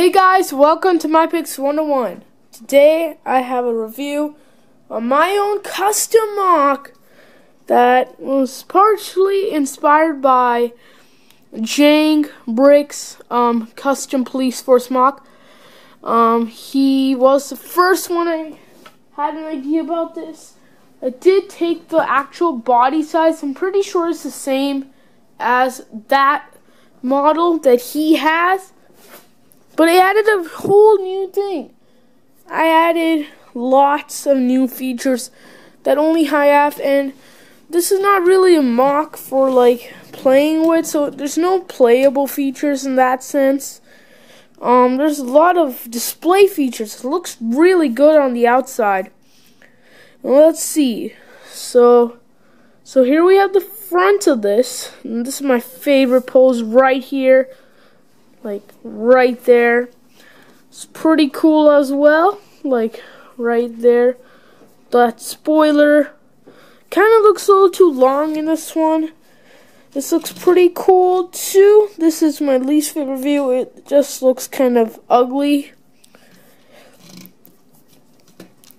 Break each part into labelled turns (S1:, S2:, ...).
S1: Hey guys, welcome to My Picks 101. Today I have a review on my own custom MOC that was partially inspired by Jang Brick's um, custom police force MOC. Um, he was the first one I had an idea about this. I did take the actual body size. I'm pretty sure it's the same as that model that he has but I added a whole new thing. I added lots of new features that only HIAF and this is not really a MOC for like playing with, so there's no playable features in that sense. Um, there's a lot of display features. It looks really good on the outside. let's see. So, so here we have the front of this. And this is my favorite pose right here like right there. It's pretty cool as well, like right there. That spoiler kind of looks a little too long in this one. This looks pretty cool too. This is my least favorite view. It just looks kind of ugly.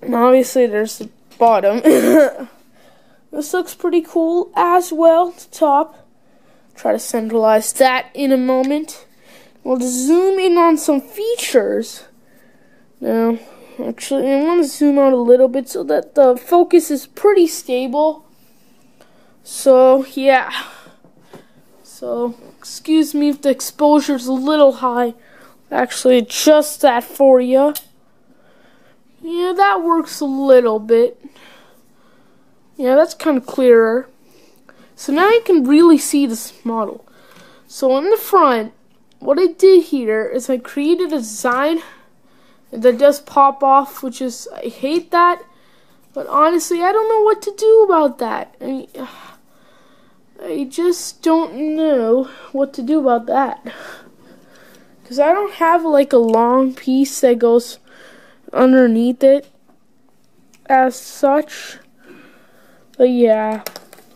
S1: And obviously there's the bottom. this looks pretty cool as well, the top. Try to centralize that in a moment. We'll zoom in on some features. Now, actually, I want to zoom out a little bit so that the focus is pretty stable. So, yeah. So, excuse me if the exposure is a little high. Actually, adjust that for you. Yeah, that works a little bit. Yeah, that's kind of clearer. So now you can really see this model. So in the front, what I did here is I created a design that does pop off, which is, I hate that. But honestly, I don't know what to do about that. I, I just don't know what to do about that. Because I don't have like a long piece that goes underneath it as such. But yeah.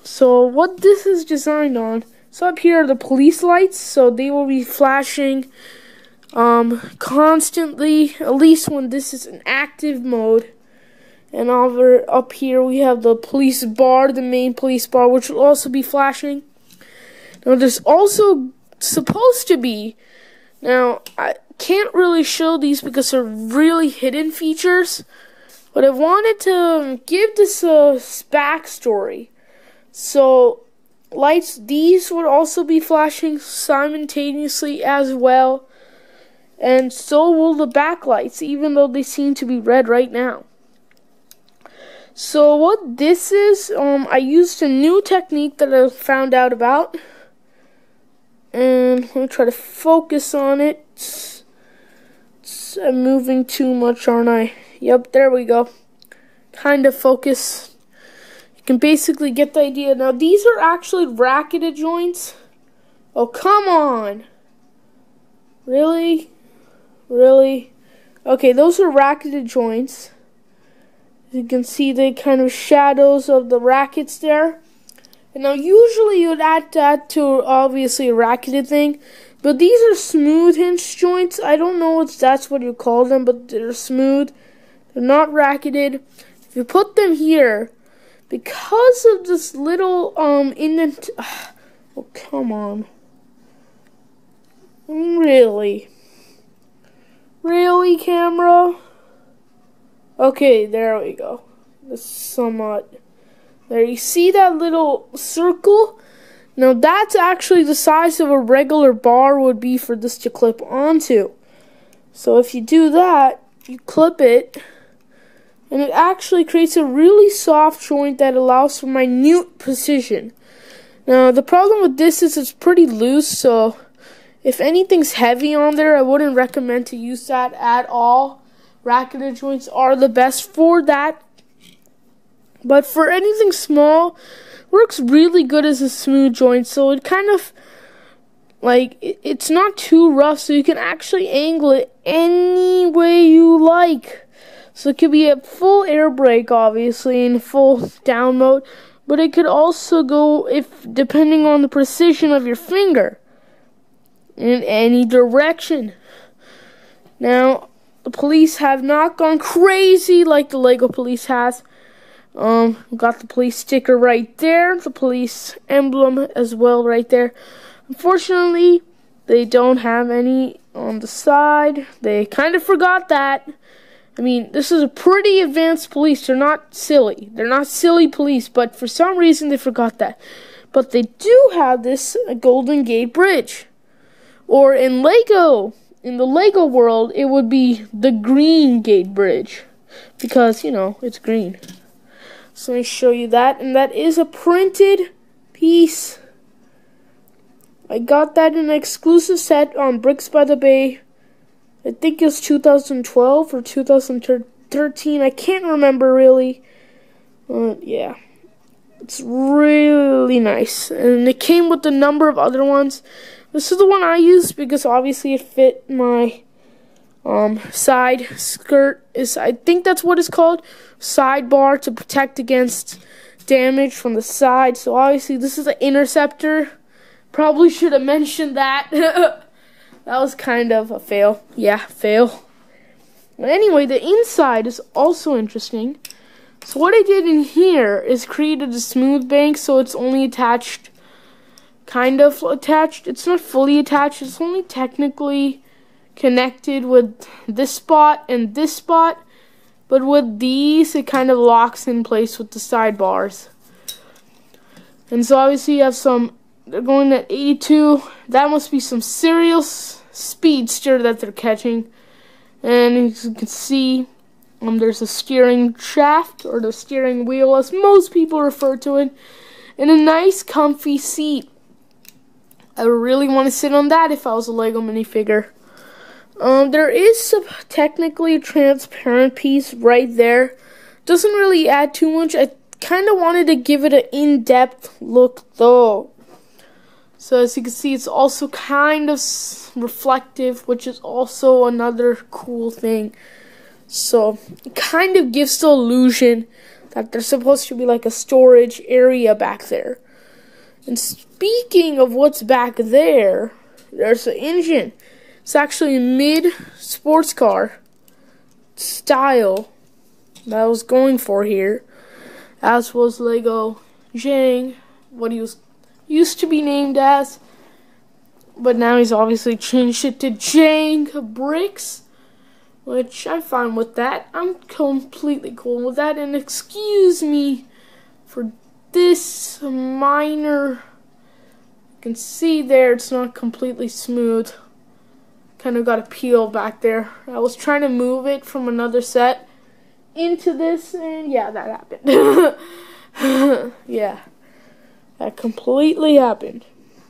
S1: So what this is designed on so up here are the police lights, so they will be flashing um, constantly, at least when this is an active mode. And over up here we have the police bar, the main police bar, which will also be flashing. Now there's also supposed to be, now I can't really show these because they're really hidden features, but I wanted to give this a backstory. So lights, these would also be flashing simultaneously as well. And so will the backlights, even though they seem to be red right now. So what this is, um, I used a new technique that I found out about. And let me try to focus on it. It's, I'm moving too much, aren't I? Yep, there we go. Kind of focus can basically get the idea. Now, these are actually racketed joints. Oh, come on. Really? Really? Okay, those are racketed joints. You can see the kind of shadows of the rackets there. And now, usually you'd add that to obviously a racketed thing. But these are smooth hinge joints. I don't know if that's what you call them, but they're smooth. They're not racketed. If you put them here, because of this little um indent. Oh come on. Really? Really, camera? Okay, there we go. This somewhat. There, you see that little circle? Now that's actually the size of a regular bar would be for this to clip onto. So if you do that, you clip it and it actually creates a really soft joint that allows for minute precision. Now, the problem with this is it's pretty loose, so if anything's heavy on there, I wouldn't recommend to use that at all. Racketed joints are the best for that. But for anything small, works really good as a smooth joint, so it kind of like it's not too rough, so you can actually angle it any way you like. So it could be a full air brake, obviously, in full down mode, but it could also go if depending on the precision of your finger in any direction. Now, the police have not gone crazy like the Lego police has. Um, got the police sticker right there, the police emblem as well right there. Unfortunately, they don't have any on the side. They kind of forgot that. I mean, this is a pretty advanced police. They're not silly. They're not silly police, but for some reason they forgot that. But they do have this uh, Golden Gate Bridge. Or in Lego, in the Lego world, it would be the Green Gate Bridge. Because, you know, it's green. So let me show you that. And that is a printed piece. I got that in an exclusive set on Bricks by the Bay. I think it was 2012 or 2013. I can't remember really. But yeah. It's really nice. And it came with a number of other ones. This is the one I used because obviously it fit my um, side skirt. Is I think that's what it's called. Sidebar to protect against damage from the side. So obviously this is an interceptor. Probably should have mentioned that. that was kind of a fail. Yeah, fail. But anyway, the inside is also interesting. So what I did in here is created a smooth bank so it's only attached, kind of attached. It's not fully attached, it's only technically connected with this spot and this spot. But with these, it kind of locks in place with the sidebars. And so obviously you have some they're going at 82. That must be some serious speedster that they're catching. And as you can see, um, there's a steering shaft, or the steering wheel, as most people refer to it, and a nice comfy seat. I really want to sit on that if I was a Lego minifigure. Um, there is a technically transparent piece right there. Doesn't really add too much. I kind of wanted to give it an in-depth look, though. So as you can see, it's also kind of reflective, which is also another cool thing. So it kind of gives the illusion that there's supposed to be like a storage area back there. And speaking of what's back there, there's an engine. It's actually a mid sports car style that I was going for here, as was Lego Jang, what he was used to be named as. But now he's obviously changed it to Jang Bricks, which I'm fine with that. I'm completely cool with that. And excuse me for this minor. You can see there it's not completely smooth. Kind of got a peel back there. I was trying to move it from another set into this, and yeah, that happened. yeah. That completely happened.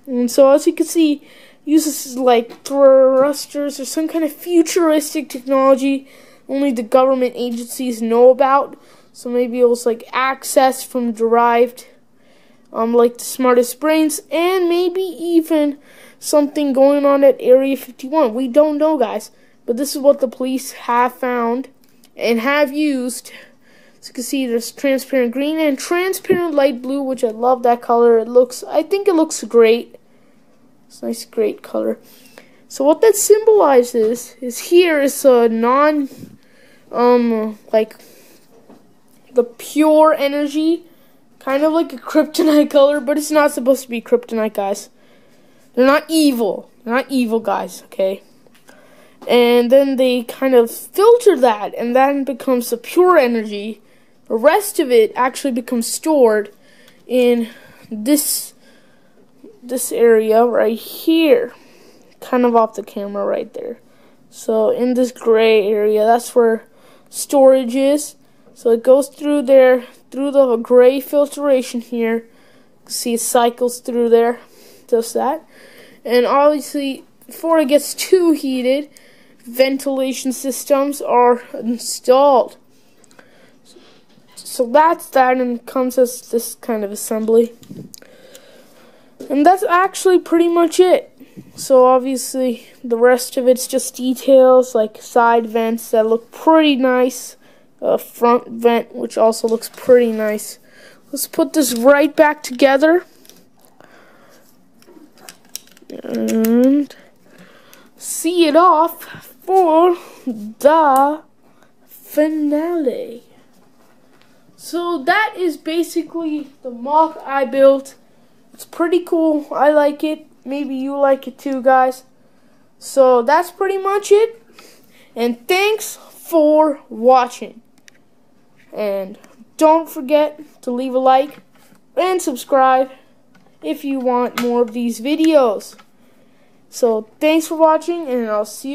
S1: And so as you can see, uses like thrusters or some kind of futuristic technology only the government agencies know about. So maybe it was like access from derived, um, like the smartest brains, and maybe even something going on at Area 51. We don't know, guys, but this is what the police have found and have used you can see there's transparent green and transparent light blue, which I love that color. It looks, I think it looks great. It's a nice, great color. So what that symbolizes is here is a non, um, like the pure energy, kind of like a kryptonite color, but it's not supposed to be kryptonite, guys. They're not evil. They're not evil, guys. Okay and then they kind of filter that and then becomes a pure energy the rest of it actually becomes stored in this this area right here. Kind of off the camera right there. So in this gray area, that's where storage is. So it goes through there, through the gray filtration here. See it cycles through there, does that. And obviously, before it gets too heated, ventilation systems are installed. So that's that and comes as this kind of assembly. And that's actually pretty much it. So obviously the rest of it's just details like side vents that look pretty nice. A front vent which also looks pretty nice. Let's put this right back together. And see it off for the finale. So that is basically the MOC I built. It's pretty cool. I like it. Maybe you like it too, guys. So that's pretty much it. And thanks for watching. And don't forget to leave a like and subscribe if you want more of these videos. So thanks for watching and I'll see you